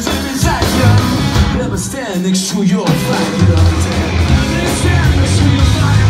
is inside you. Never stand next to your fire. Never stand next to your fire.